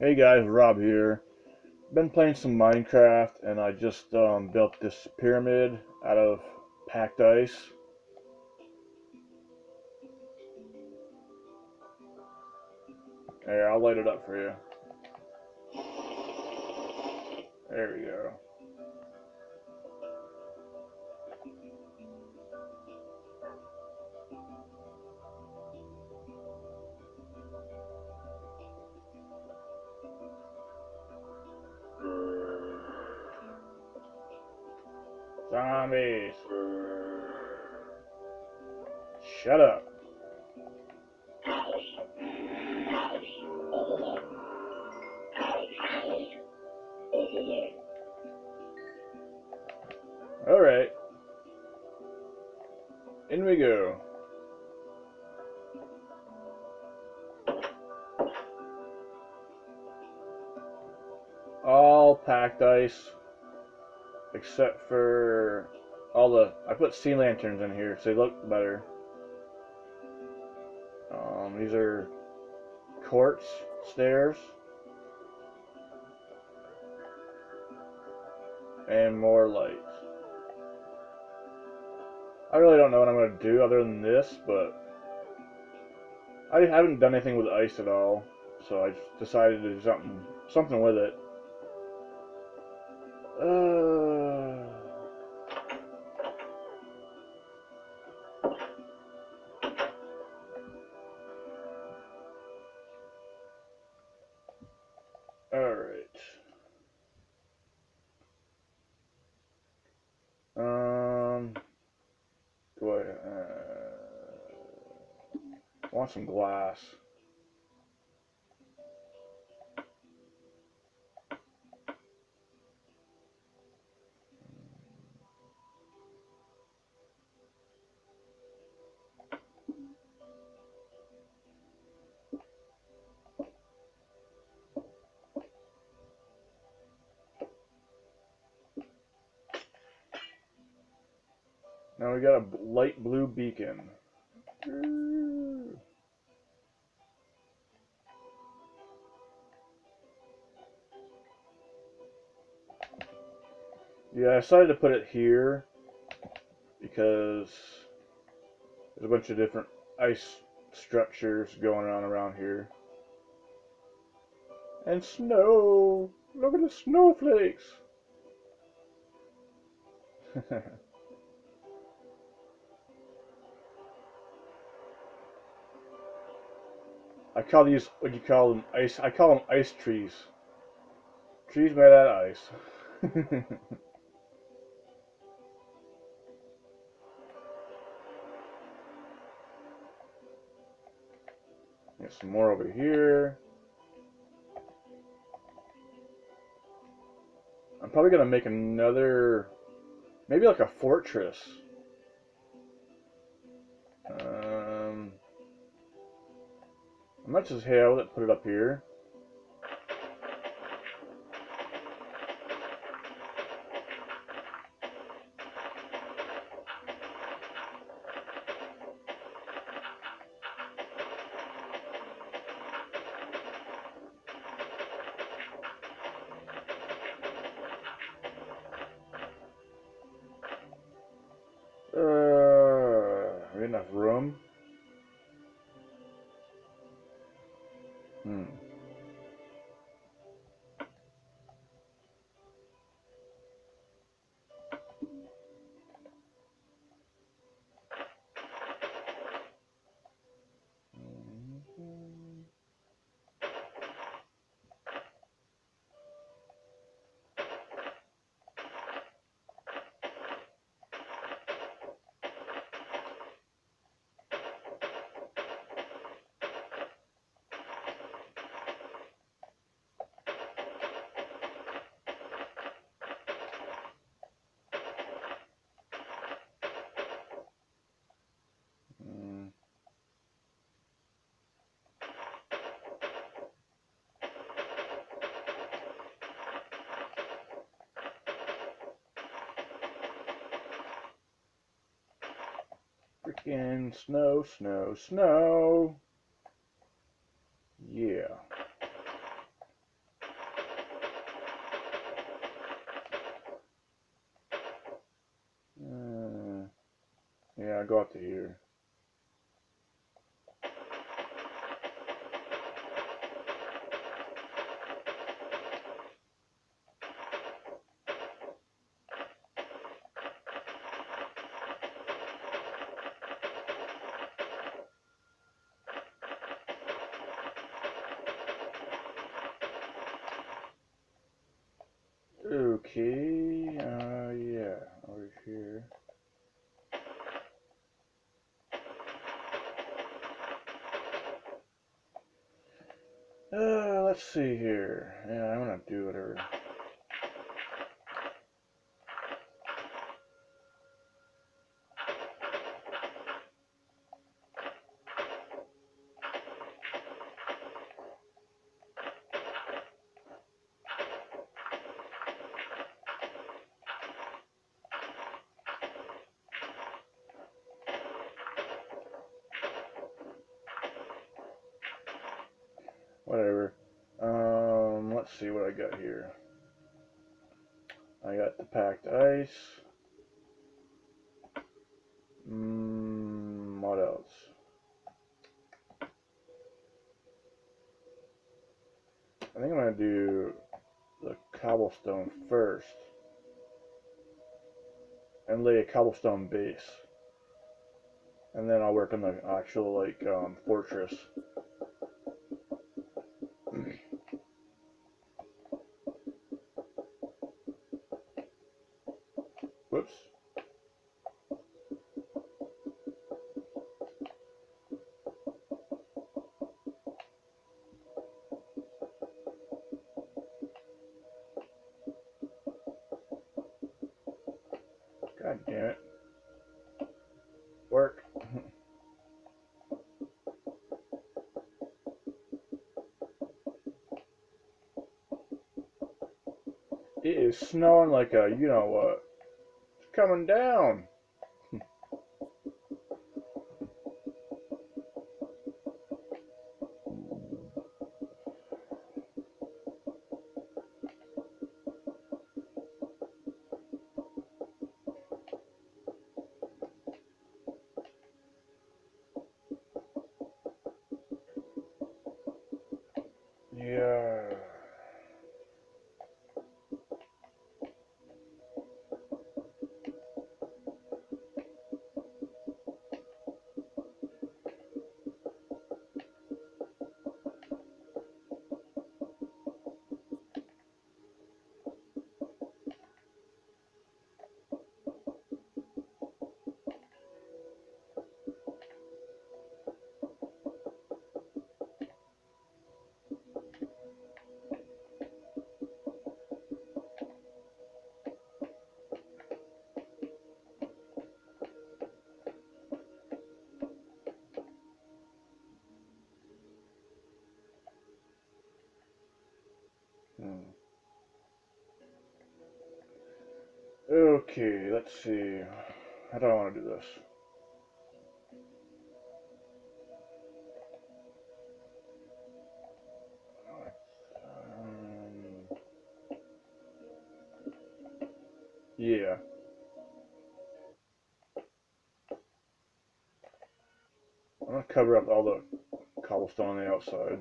Hey guys, Rob here. Been playing some Minecraft and I just um, built this pyramid out of packed ice. Here, I'll light it up for you. There we go. Zombies. Shut up. Alright. In we go. All packed ice except for all the I put sea lanterns in here so they look better. Um, these are quartz stairs and more lights. I really don't know what I'm going to do other than this, but I haven't done anything with ice at all, so I decided to do something something with it. Uh, all right. Um, do I uh, want some glass? Now we got a light blue beacon. Yeah, I decided to put it here because there's a bunch of different ice structures going on around here. And snow! Look at the snowflakes! I call these, what you call them, ice, I call them ice trees. Trees made out of ice. Get some more over here. I'm probably to make another, maybe like a fortress. Might just have it put it up here. Hmm. in snow, snow, snow. Yeah. Uh, yeah, I got to here. Okay, uh, yeah, over here. Uh, let's see here. Yeah, I'm gonna do whatever. Whatever. Um, let's see what I got here. I got the packed ice. Mm, what else? I think I'm gonna do the cobblestone first and lay a cobblestone base and then I'll work on the actual like um, fortress God damn it. Work. It is snowing like a you know what. It's coming down. Okay, let's see. How do I want to do this? Um, yeah. I'm gonna cover up all the cobblestone on the outside.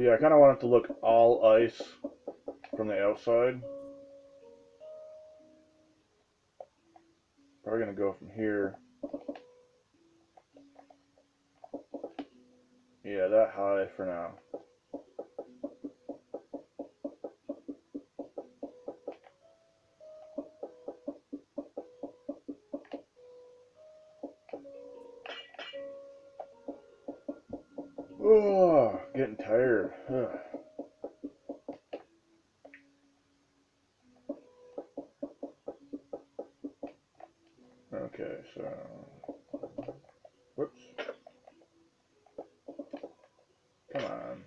Yeah, I kind of want it to look all ice from the outside. Probably gonna go from here. Yeah, that high for now. Oh, getting tired. huh? Okay, so whoops. Come on.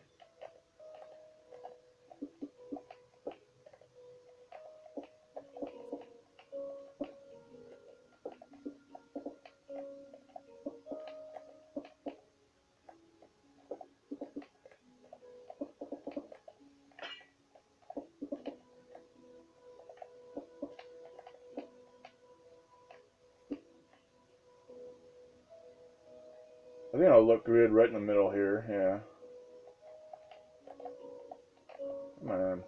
I think I'll look good right in the middle here, yeah. Man.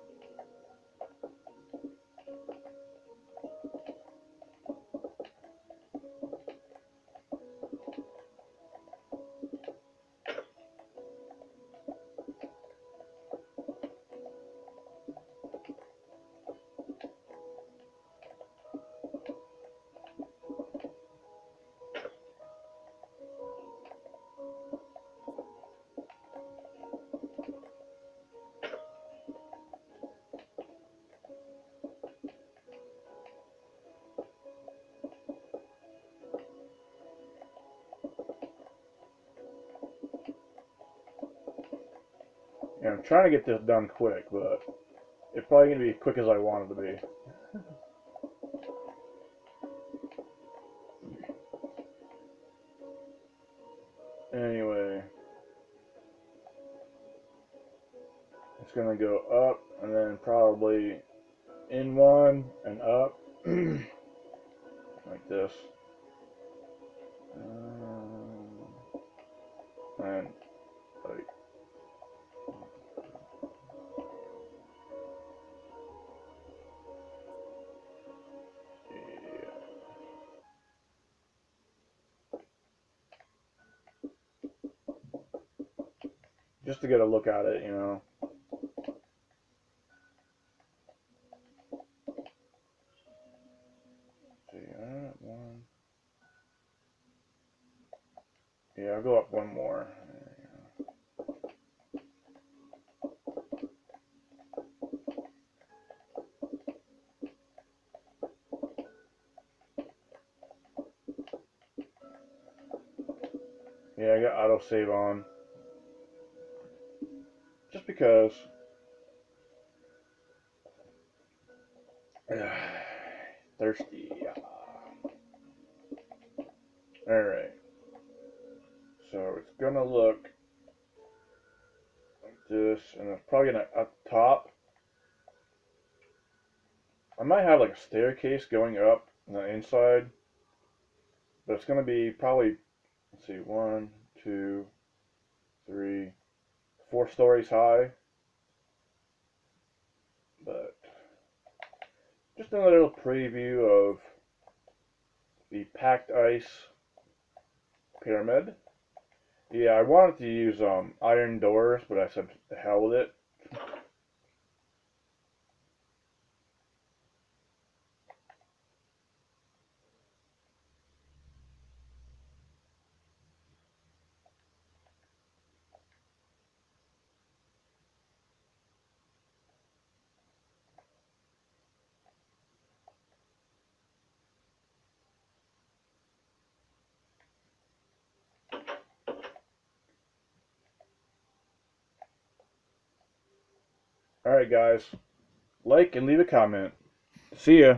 Yeah, I'm trying to get this done quick, but it's probably going to be as quick as I want it to be. Anyway. It's going to go up and then probably in one and up. like this. Um, and like to get a look at it, you know. Yeah, I'll go up one more. Yeah, I got auto save on because uh, thirsty. All right. So it's gonna look like this, and it's probably gonna up top. I might have like a staircase going up on the inside, but it's gonna be probably let's see, one, two, three, four stories high. But just a little preview of the packed ice pyramid. Yeah, I wanted to use um, iron doors, but I said hell with it. Alright guys, like and leave a comment. See ya.